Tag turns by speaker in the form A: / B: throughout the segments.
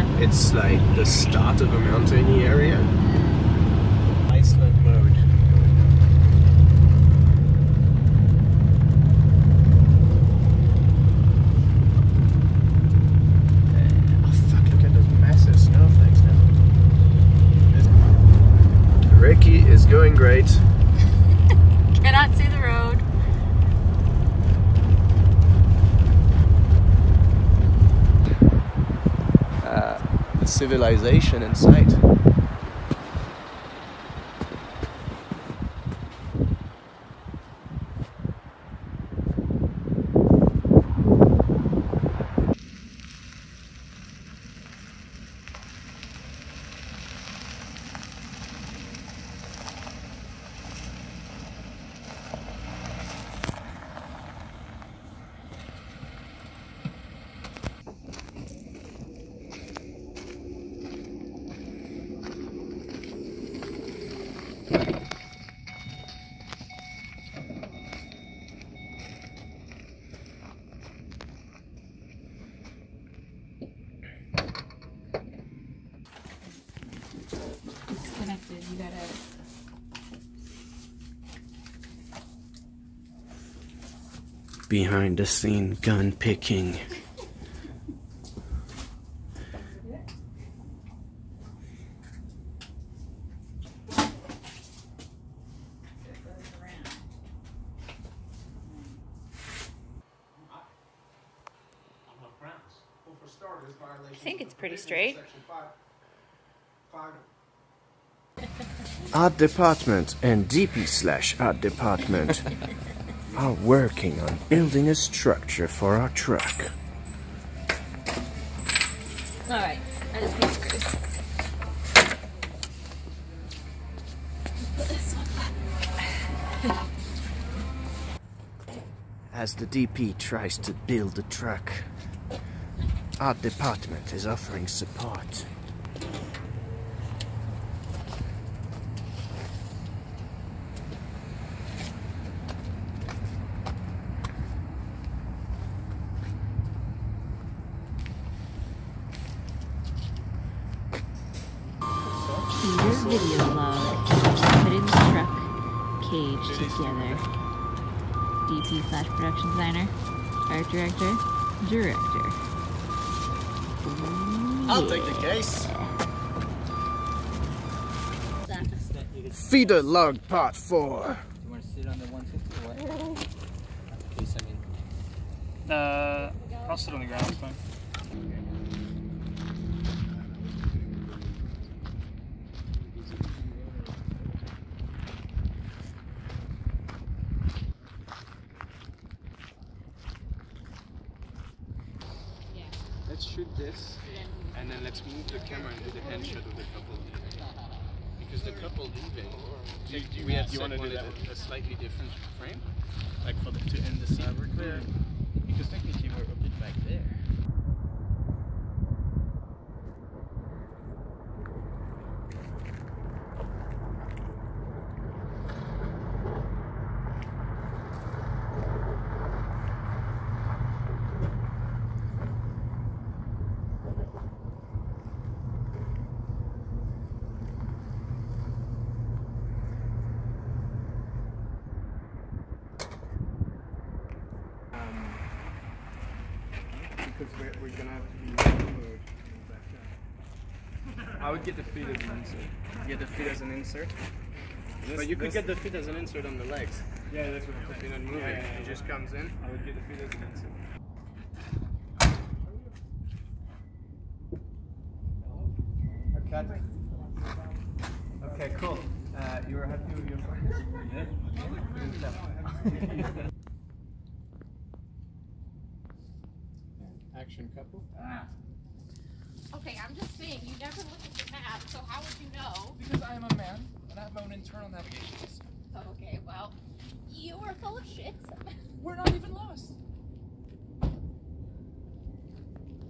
A: Yeah.
B: it's like the start of a mountainy area. Iceland mode. Uh, oh fuck, look at those massive snowflakes now. Ricky is going great.
A: Cannot see the road.
B: The civilization in sight.
A: It's connected. You gotta.
B: Behind the scene gun picking.
A: I think it's pretty straight.
B: Art department and DP slash art department are working on building a structure for our truck.
A: All right. I just need screws.
B: As the DP tries to build the truck, our department is offering support.
A: Your video log. Putting the truck cage together. DP slash production designer. Art director. Director.
B: I'll take the case. Feeder log part 4.
C: You want to sit on the 150 or what? Case, I mean.
D: Uh, I'll sit on the ground. It's fine.
B: Let's shoot this, and then let's move the camera and do the hand shot of the couple leaving. Because the couple leaving, do you, do
D: we have-
B: set
D: you wanna do
B: one
D: that?
B: at a slightly different frame?
D: Like for the to end the scene.
C: we're clear. Because technically we're a bit back there.
B: Because we're, we're gonna have to be in that mode. I would get the feet as an insert. Get the feet as an insert. but you could get the feet as an insert on the legs.
D: Yeah, that's what I'm
B: If you're not moving, it just comes in. I would get the feet as an insert. Okay. Okay, cool. Uh, you were happy with your friends? Yeah. Action couple.
E: Okay, I'm just saying, you never look at the map, so how would you know?
C: Because I am a man and I have my own internal navigation system.
E: Okay, well, you are full of shit.
C: We're not even lost.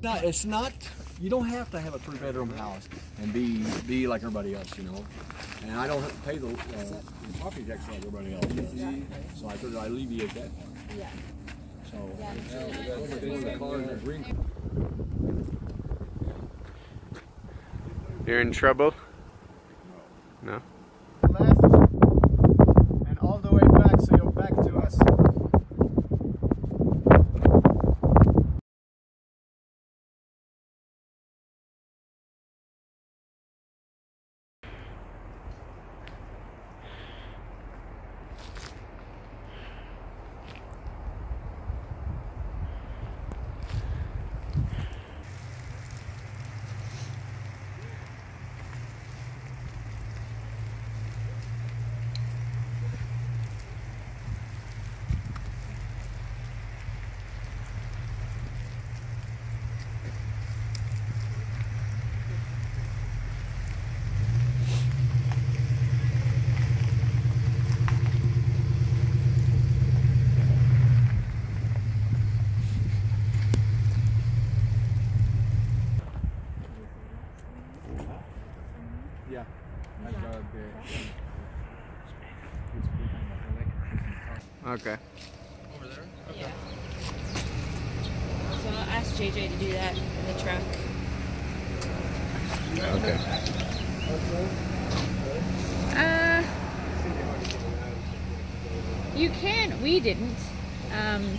F: No, it's not. You don't have to have a three-bedroom house and be be like everybody else, you know. And I don't have to pay the, uh, the property tax like everybody else does. So I could alleviate that part.
B: You're in trouble? No?
G: left and all the way back so you're back to us. Yeah.
B: Okay. Over there? Okay. Yeah.
A: So I'll ask JJ to do that in the truck.
B: Okay.
A: Uh, you can. We didn't. Um,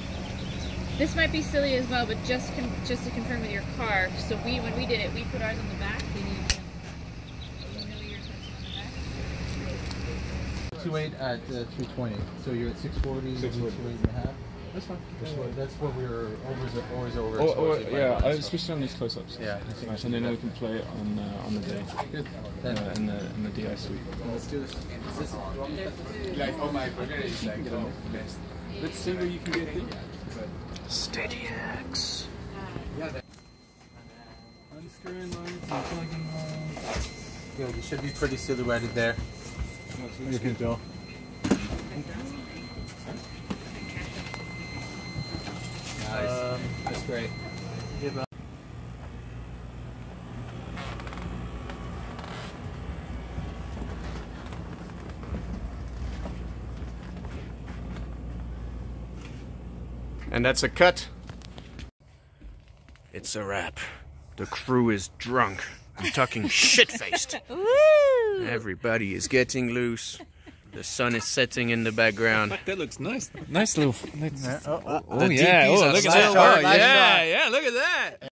A: this might be silly as well, but just con- just to confirm with your car. So we, when we did it, we put ours on the back. You need to you know yours was on the back.
C: Two eight at uh, three twenty. So you're at six forty. Two eight and a half.
D: That's fine.
C: That's what, that's what we were always always over.
D: Or, or, yeah,
C: now,
D: I
C: so-
D: on these close-ups.
C: Yeah,
D: That's
C: think
D: nice, and then we can play it on uh, on the day
C: Good.
D: uh,
C: Then
D: in the in the in the DI suite.
C: let's do this. Is this
B: Like, oh my burger is like the best.
D: Let's see where you can get the.
B: SteadyX.
D: Unscrewing lines and plugging lines.
C: Yeah, You should be pretty silhouetted there.
F: You can tell.
C: Nice. that's great.
B: And that's a cut. It's a wrap. The crew is drunk. I'm talking shit faced. Everybody is getting loose. The sun is setting in the background.
D: That looks nice. Nice little. Nice.
G: Uh, oh,
D: oh, Oh
B: The
D: yeah. Oh look at that. Oh yeah. Yeah. Look at that.